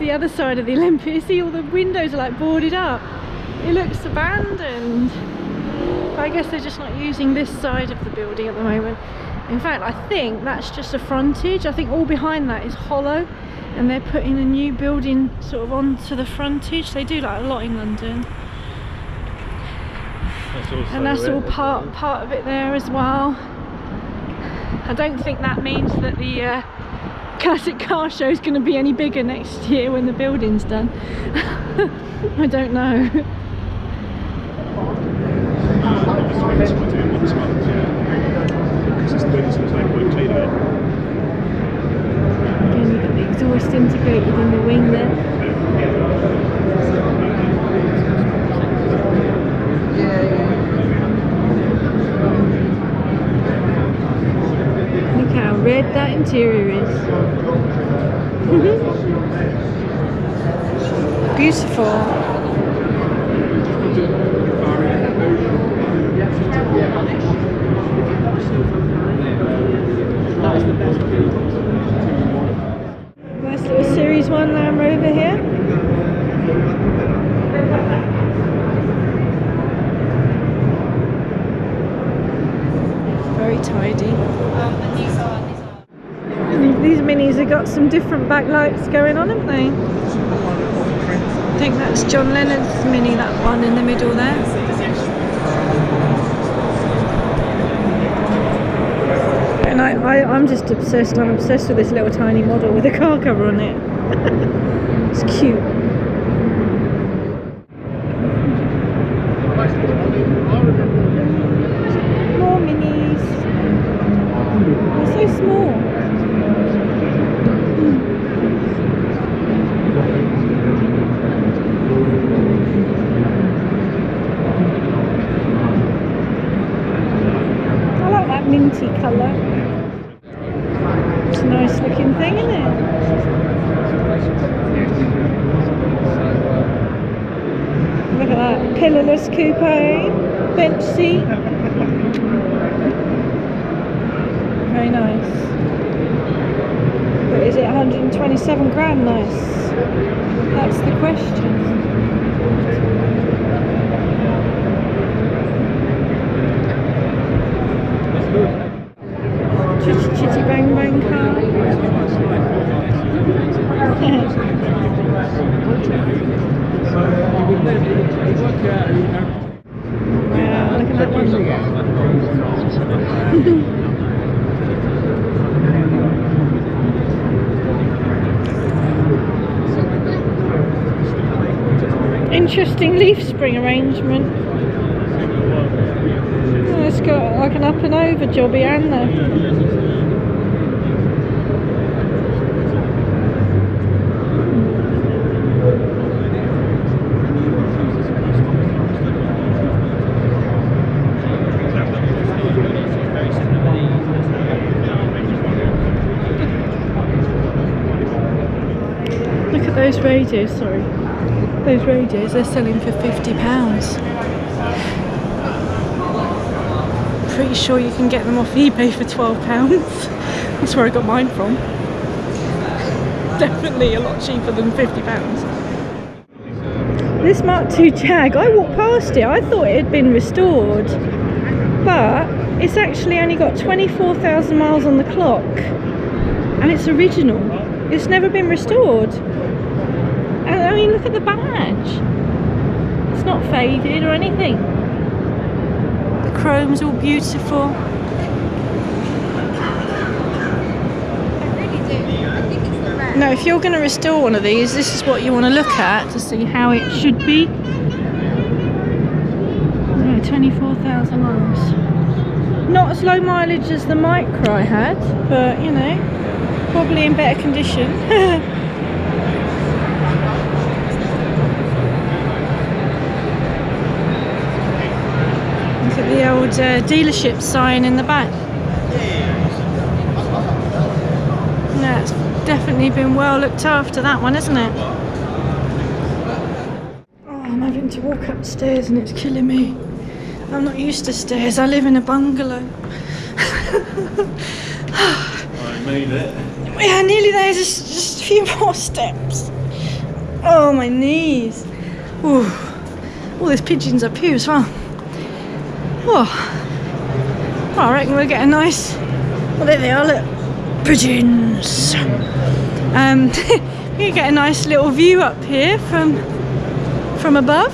the other side of the Olympia. See all the windows are like boarded up. It looks abandoned. But I guess they're just not using this side of the building at the moment. In fact, I think that's just a frontage. I think all behind that is hollow and they're putting a new building sort of onto the frontage. They do like a lot in London. That's And that's all part part of it there as well. I don't think that means that the uh, classic car show is going to be any bigger next year when the building's done. I don't know. Again, you've got the exhaust integrated in the wing there. Look how interior is. Beautiful. Nice little Series 1 Land Rover here. Very tidy. And These minis have got some different backlights going on, haven't they? I think that's John Lennon's mini, that one in the middle there. And I, I, I'm just obsessed. I'm obsessed with this little tiny model with a car cover on it. it's cute. More minis. They're so small. I like that minty colour. It's a nice looking thing, isn't it? Look at Coupe, bench seat. Very nice. But is it 127 grand nice? That's the question. Chitty chitty bang bang car. Interesting leaf spring arrangement. Oh, it's got like an up and over jobby and there. Look at those radios, sorry. Those radios, they're selling for £50. Pretty sure you can get them off eBay for £12. That's where I got mine from. Definitely a lot cheaper than £50. This Mark II Jag, I walked past it, I thought it had been restored. But it's actually only got 24,000 miles on the clock. And it's original. It's never been restored. Look at the badge. It's not faded or anything. The chrome's all beautiful. No, if you're going to restore one of these, this is what you want to look at to see how it should be. No, 24,000 miles. Not as low mileage as the Micra I had, but you know, probably in better condition. Look at the old uh, dealership sign in the back. Yeah, it's definitely been well looked after, that one, isn't it? Oh, I'm having to walk upstairs and it's killing me. I'm not used to stairs, I live in a bungalow. I made it. Yeah, nearly there, just, just a few more steps. Oh, my knees. Ooh. All these pigeons up here as well. Oh. I reckon we'll get a nice. Well, there they are, look. Pigeons. Um, we get a nice little view up here from from above.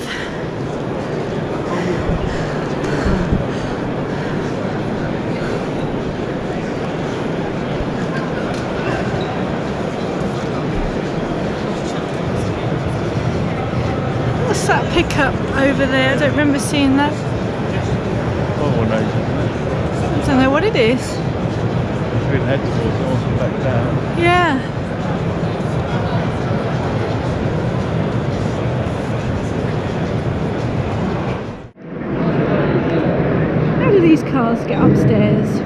What's that pickup over there? I don't remember seeing that. I don't know what it is. We'd head towards north and back down. Yeah. How do these cars get upstairs?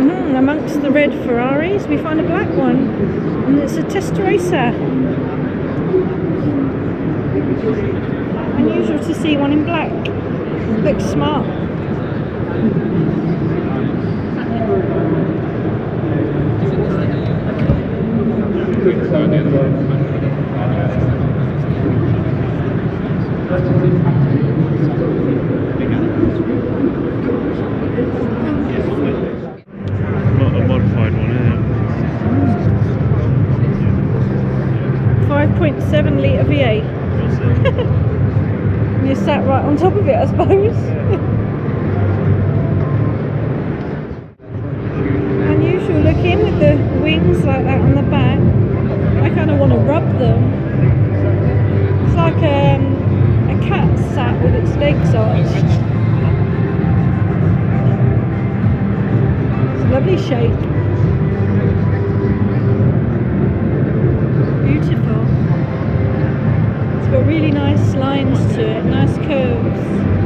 Mm, amongst the red Ferraris, we find a black one, and it's a Testarossa. Unusual to see one in black. Looks smart. Mo- A modified one, isn't 5.7 litre V8. it? You sat right on top of it, I suppose. Unusual looking with the wings like that on the back. I kind of want to rub them. It's like um, a cat sat with its legs arched. It's a lovely shape. Got really nice lines to it, nice curves.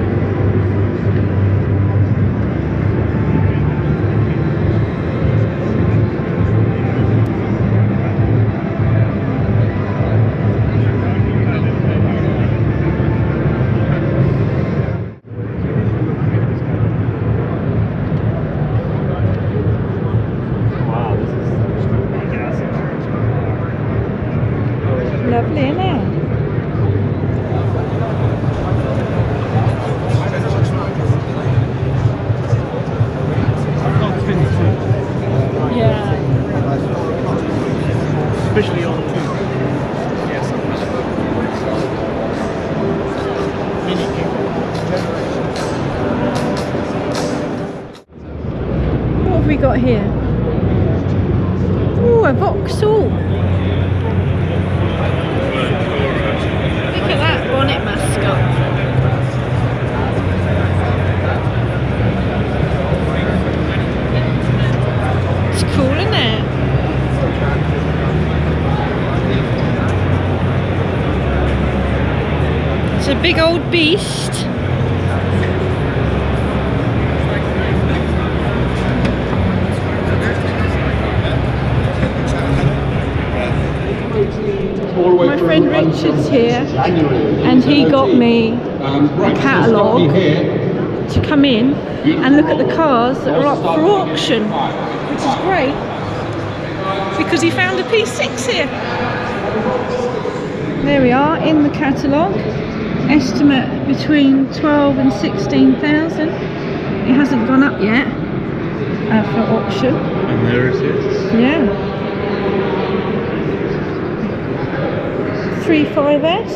Beast. My friend Richard's here and he got me a catalogue. to come in and look at the cars that are up for auction, which is great because he found a P6 here. There we are in the catalogue. Estimate between 12 and 16,000. It hasn't gone up yet uh, for auction. And there it is. Yeah. 35S.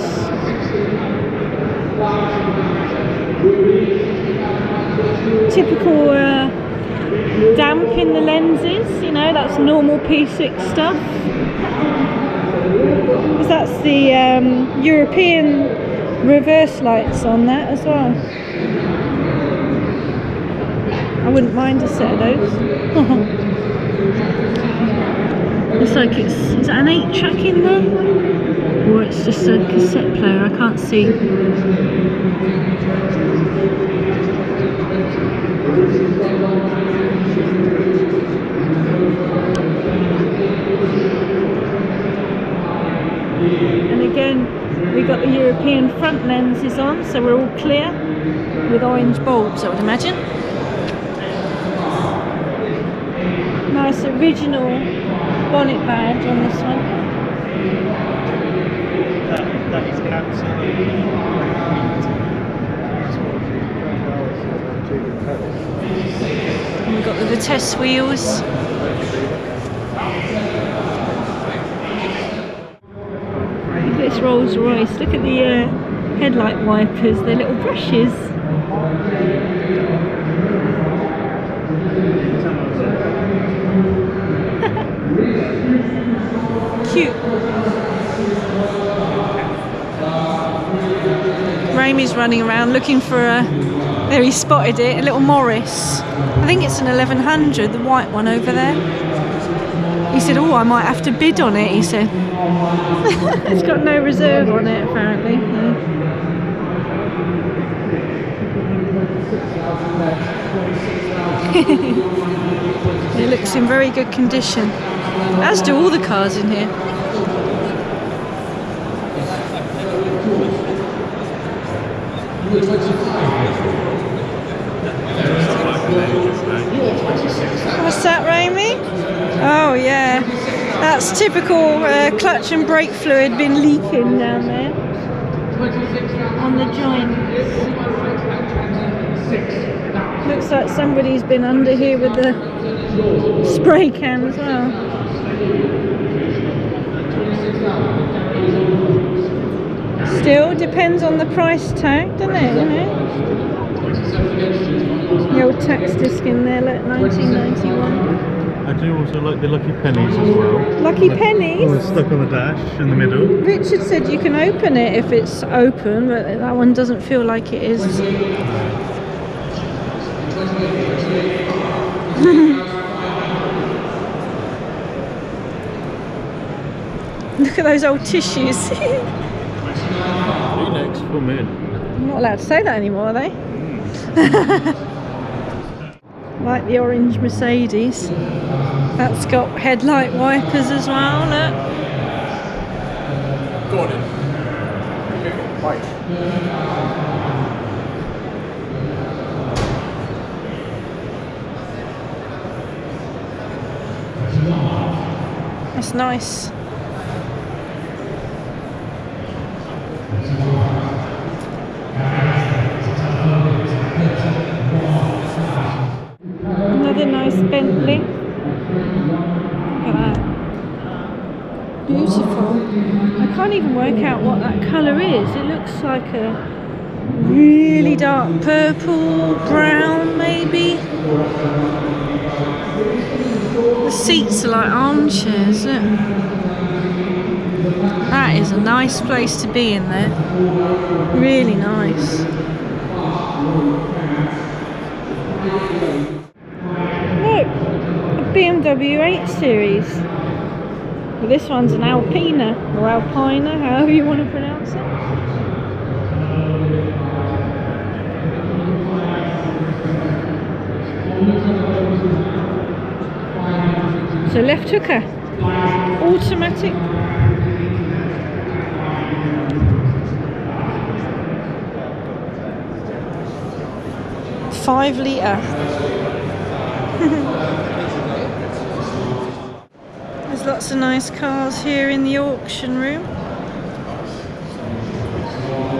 Typical uh, damp in the lenses, you know, that's normal P6 stuff. Because that's the um, European reverse lights on that as well. I wouldn't mind a set of those. Looks like it's is that an eight track in there? Or it's just a cassette player, I can't see. And again, we got the European front lenses on, so we're all clear with orange bulbs, I would imagine. Nice original bonnet badge on this one. That, that is And we've got the Vitesse wheels. Look at this Rolls Royce. Look at the uh, headlight wipers, they're little brushes. Cute. Remi's running around looking for a. There, he spotted it, a little Morris. I think it's an 1100, the white one over there. He said, Oh, I might have to bid on it, he said. it's got no reserve on it, apparently. it looks in very good condition, as do all the cars in here. What's that? Oh yeah, that's typical uh, clutch and brake fluid been leaking down there on the joints. Looks like somebody's been under here with the spray can as well. Still depends on the price tag, doesn't it? You know? The old tax disc in there, like 1991. I do also like the lucky pennies as well. Lucky pennies. stuck on the dash in the middle. Richard said you can open it if it's open, but that one doesn't feel like it is. Look at those old tissues. Who next for men? I'm not allowed to say that anymore, are they? Hmm. like the orange Mercedes. That's got headlight wipers as well, look. Gordon. Right. That's nice. Another nice Bentley. Look at that. Beautiful. I can't even work out what that colour is. It looks like a really dark purple, brown maybe. The seats are like armchairs. Look. That is a nice place to be in there. Really nice. BMW 8 series. Well, this one's an Alpina, or Alpina, however you want to pronounce it. So left hooker, automatic five litre. There's lots of nice cars here in the auction room,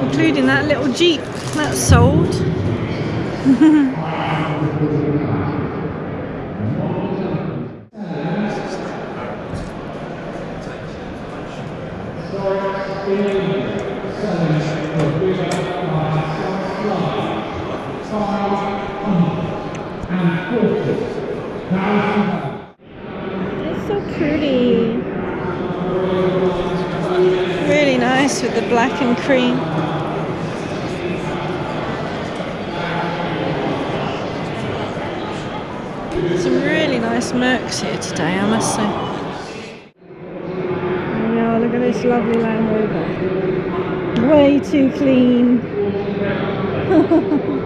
including that little Jeep that's sold. It's so pretty. Really nice with the black and cream. Some really nice Mercs here today, I must say. Yeah, look at this lovely Land Rover. Way too clean.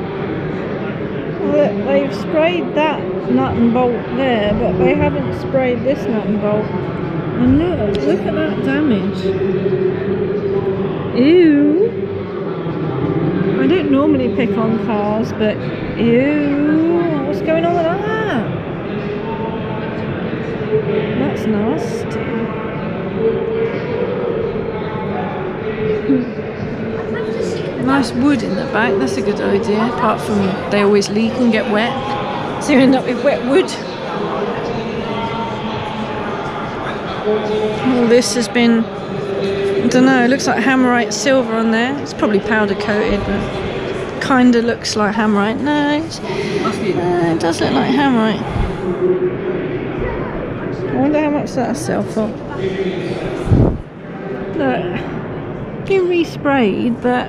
Look, they've sprayed that nut and bolt there, but they haven't sprayed this nut and bolt. And look, look at that damage. Ew. I don't normally pick on cars, but ew, what's going on with that? Nasty. Nice wood in the back, that's a good idea. Apart from they always leak and get wet. So you end up with wet wood. All this has been, I don't know, it looks like hammerite silver on there. It's probably powder coated, but kind of looks like hammerite. No, uh, it does look like hammerite. I wonder how much that'll sell for. Look, been resprayed, but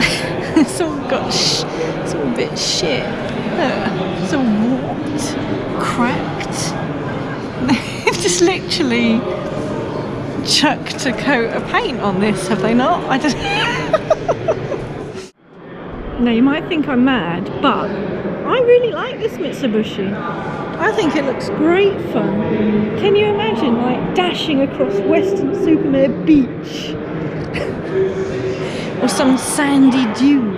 it's all got it's all a bit shit. Look, it's all warped, cracked. They've just literally chucked a coat of paint on this, have they not? I just. now you might think I'm mad, but I really like this Mitsubishi. I think it looks great fun. Can you imagine like dashing across Weston-super-Mare Beach? or some sandy dune?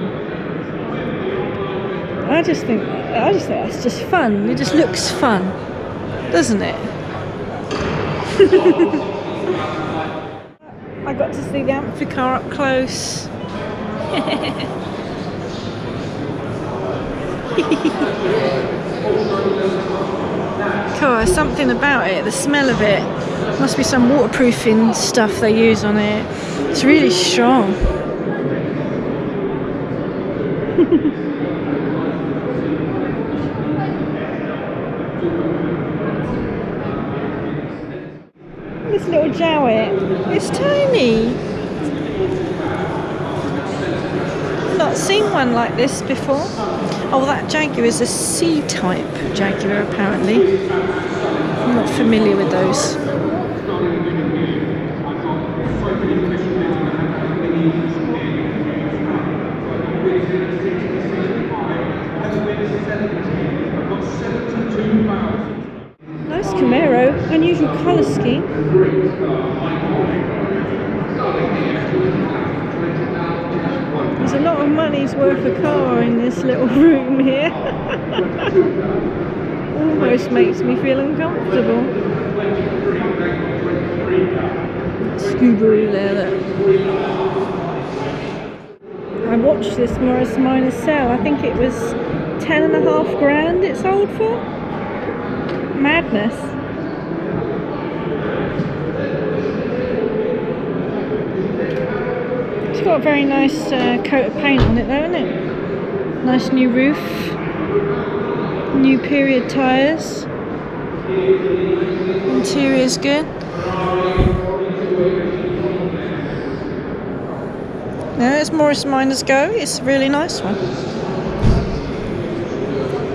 I just think I just think that's just fun. It just looks fun, doesn't it? I got to see the Amphicar up close. Cool, there's something about it, the smell of it. Must be some waterproofing stuff they use on it. It's really strong. this little Jowett, it's tiny. Seen one like this before. Oh, that Jaguar is a C-type Jaguar apparently. I'm not familiar with those. Nice Camaro, unusual colour scheme. There's a lot worth of car in this little room here. Almost makes me feel uncomfortable. Subaru there, look. I watched this Morris Minor sell. I think it was ten and a half grand it sold for. Madness. Got a very nice uh, coat of paint on it though, isn't it? Nice new roof. New period tyres. Interior's good. No, as Morris Minors go, it's a really nice one.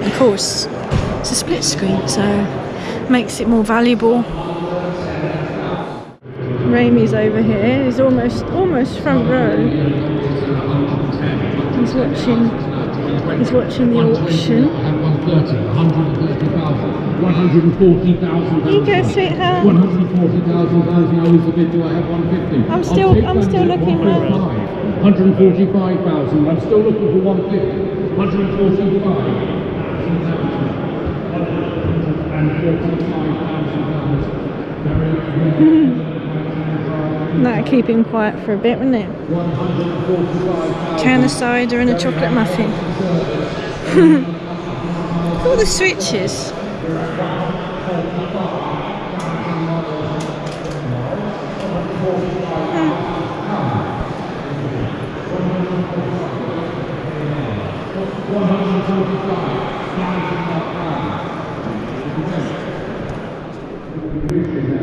Of course, it's a split screen, so makes it more valuable. Remi's over here. He's almost almost front row. He's watching. He's watching the auction. 140,000. Here you go, sweetheart. 140,000 pounds now is the bid. Do I uh, have 150? I'm still- I'm still looking, 145. 145,000. I'm still looking for 150. 145. That'll keep him quiet for a bit, wouldn't it? Can of cider and a chocolate muffin. All the switches.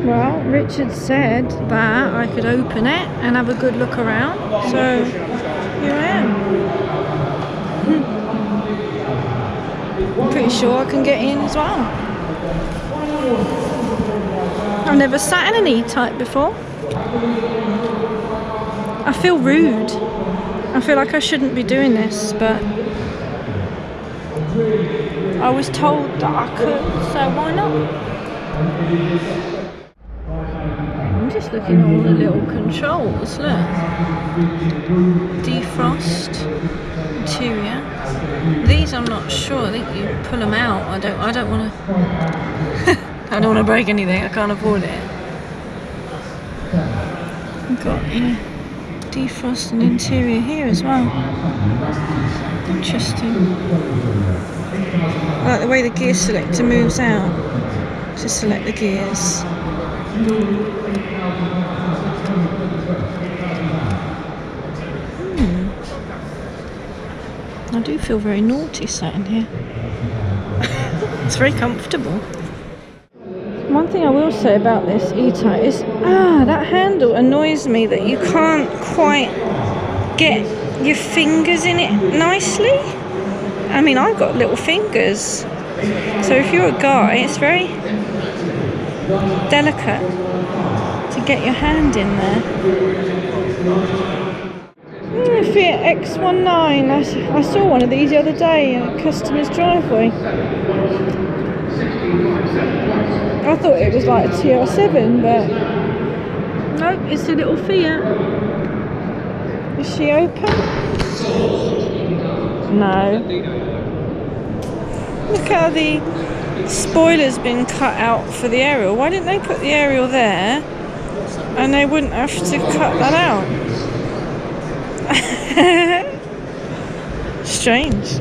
Well, Richard said that I could open it and have a good look around, so here I am. I'm pretty sure I can get in as well. I've never sat in an E-Type before. I feel rude. I feel like I shouldn't be doing this, but I was told that I could, so why not? Just looking at all the little controls. Look, defrost, interior. These I'm not sure. I think you pull them out. I don't. I don't want to. I don't want to break anything. I can't afford it. We've got yeah, defrost and interior here as well. Interesting. I like the way the gear selector moves out to select the gears. I do feel very naughty sat in here. it's very comfortable. One thing I will say about this E-Type is, ah, that handle annoys me that you can't quite get your fingers in it nicely. I mean, I've got little fingers. So if you're a guy, it's very delicate to get your hand in there. Mm, Fiat X19. I saw one of these the other day in a customer's driveway. I thought it was like a TR7, but no, it's a little Fiat. Is she open? No. Look how the spoiler's been cut out for the aerial. Why didn't they put the aerial there and they wouldn't have to cut that out? Strange.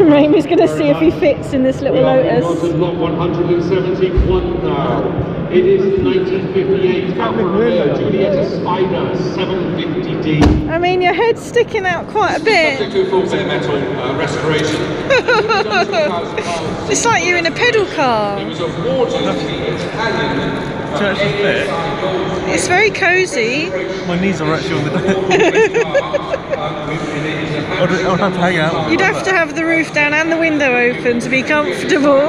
Remi's going to see if he fits in this little We are moving on Lotus. to 171 now. It is 1958 Alfa Romeo Giulietta Spider 750D. I mean, your head's sticking out quite a bit. Subject to full metal uh, restoration. It's like you're in a pedal car. It was awarded the Italian Church is fit. It's very cozy. My knees are actually on the. I'd, I'd have to hang out. You'd have to have the roof down and the window open to be comfortable.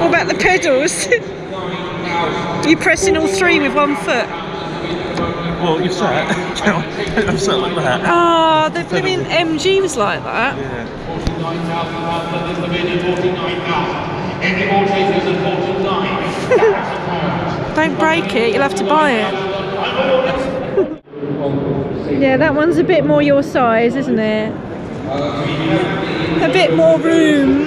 what about the pedals? you pressing all three with one foot. Well, you've sat. I'm sat like that. Oh, the blooming MG was like that. Yeah. 49,000 pounds, but this is the 49,000. Any more takers at 49,000 pounds. Don't break it, you'll have to buy it. yeah, that one's a bit more your size, isn't it? A bit more room.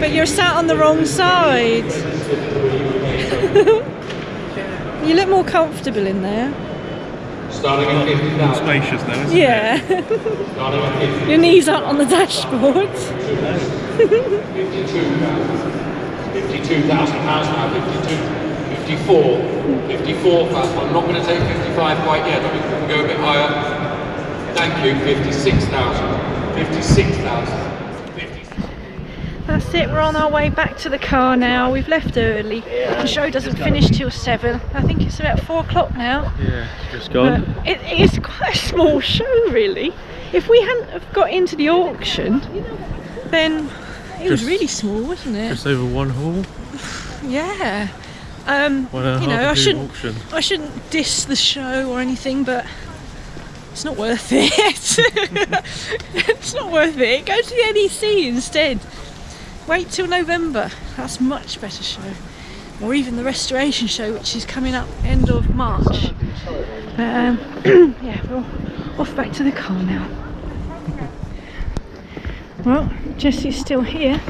But you're sat on the wrong side. you look more comfortable in there. Starting at 50,000. Spacious now, isn't Yeah. Starting at 50. Your knees aren't on the dashboard. 52,000 pounds now, 52, 54, 54 fast. I'm not going to take 55 quite yet, we can go a bit higher. Thank you, 56,000, 56,000. That's it, we're on our way back to the car now. We've left early. The show doesn't finish till seven. I think it's about four o'clock now. Yeah, just gone. it, it is quite a small show, really. If we hadn't have got into the auction, then it was really small, wasn't it? Just over one hall. Yeah. Um, you know, I shouldn't, auction. I shouldn't diss the show or anything, but it's not worth it. it's not worth it. Go to the NEC instead. Wait till November. That's much better show. Or even the restoration show, which is coming up end of March. But, um, yeah, we're off back to the car now. Well, Jessie's still here.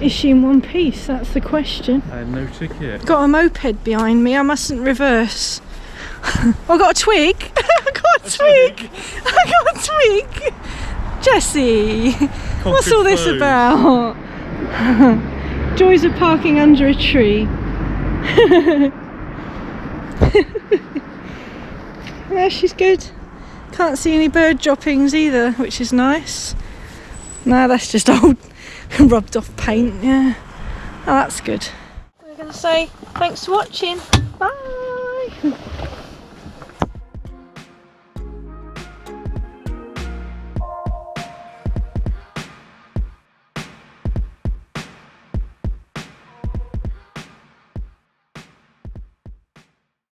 Is she in one piece? That's the question. And no ticket. Got a moped behind me. I mustn't reverse. I got a twig. I got a twig. I got a twig. Jessie, what's all this about? Joys of parking under a tree. yeah, she's good. Can't see any bird droppings either, which is nice. No, that's just old rubbed off paint, yeah. Oh, that's good. We're going to say thanks for watching. Bye.